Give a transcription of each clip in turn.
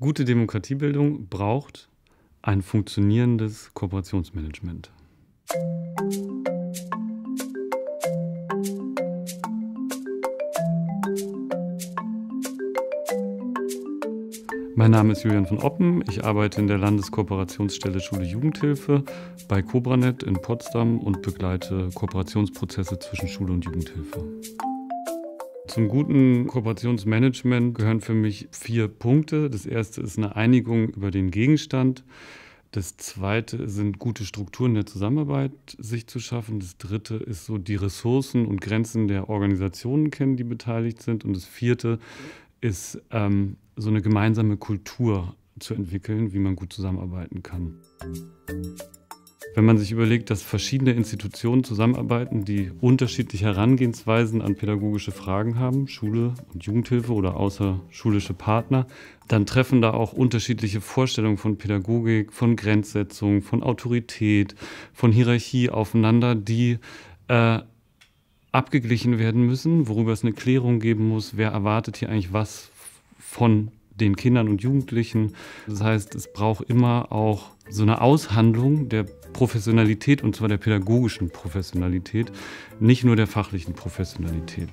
Gute Demokratiebildung braucht ein funktionierendes Kooperationsmanagement. Mein Name ist Julian von Oppen. Ich arbeite in der Landeskooperationsstelle Schule Jugendhilfe bei Cobranet in Potsdam und begleite Kooperationsprozesse zwischen Schule und Jugendhilfe. Zum guten Kooperationsmanagement gehören für mich vier Punkte. Das erste ist eine Einigung über den Gegenstand. Das zweite sind gute Strukturen der Zusammenarbeit sich zu schaffen. Das dritte ist so die Ressourcen und Grenzen der Organisationen kennen, die beteiligt sind. Und das vierte ist ähm, so eine gemeinsame Kultur zu entwickeln, wie man gut zusammenarbeiten kann. Wenn man sich überlegt, dass verschiedene Institutionen zusammenarbeiten, die unterschiedliche Herangehensweisen an pädagogische Fragen haben, Schule und Jugendhilfe oder außerschulische Partner, dann treffen da auch unterschiedliche Vorstellungen von Pädagogik, von Grenzsetzung, von Autorität, von Hierarchie aufeinander, die äh, abgeglichen werden müssen, worüber es eine Klärung geben muss, wer erwartet hier eigentlich was von den Kindern und Jugendlichen. Das heißt, es braucht immer auch so eine Aushandlung der Professionalität und zwar der pädagogischen Professionalität, nicht nur der fachlichen Professionalität.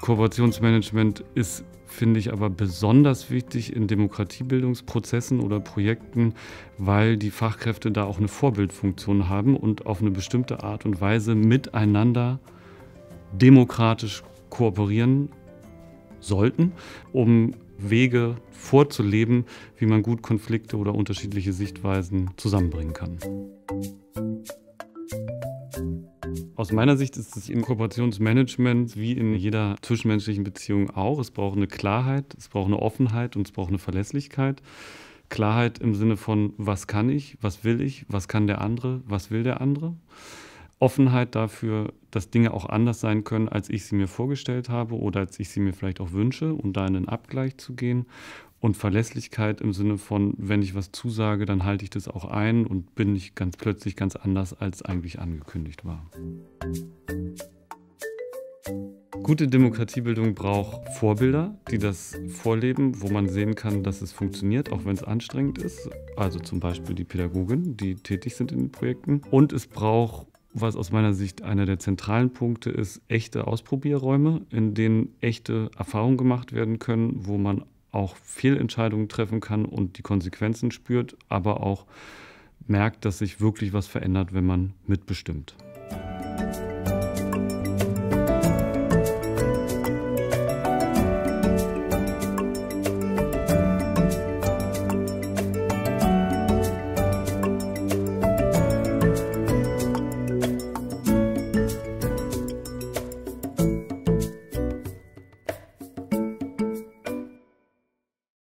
Kooperationsmanagement ist, finde ich, aber besonders wichtig in Demokratiebildungsprozessen oder Projekten, weil die Fachkräfte da auch eine Vorbildfunktion haben und auf eine bestimmte Art und Weise miteinander demokratisch kooperieren sollten, um Wege vorzuleben, wie man gut Konflikte oder unterschiedliche Sichtweisen zusammenbringen kann. Aus meiner Sicht ist es im Kooperationsmanagement wie in jeder zwischenmenschlichen Beziehung auch. Es braucht eine Klarheit, es braucht eine Offenheit und es braucht eine Verlässlichkeit. Klarheit im Sinne von, was kann ich, was will ich, was kann der andere, was will der andere. Offenheit dafür, dass Dinge auch anders sein können, als ich sie mir vorgestellt habe oder als ich sie mir vielleicht auch wünsche und da in den Abgleich zu gehen. Und Verlässlichkeit im Sinne von, wenn ich was zusage, dann halte ich das auch ein und bin nicht ganz plötzlich ganz anders, als eigentlich angekündigt war. Gute Demokratiebildung braucht Vorbilder, die das vorleben, wo man sehen kann, dass es funktioniert, auch wenn es anstrengend ist. Also zum Beispiel die Pädagogen, die tätig sind in den Projekten. Und es braucht was aus meiner Sicht einer der zentralen Punkte ist, echte Ausprobierräume, in denen echte Erfahrungen gemacht werden können, wo man auch Fehlentscheidungen treffen kann und die Konsequenzen spürt, aber auch merkt, dass sich wirklich was verändert, wenn man mitbestimmt.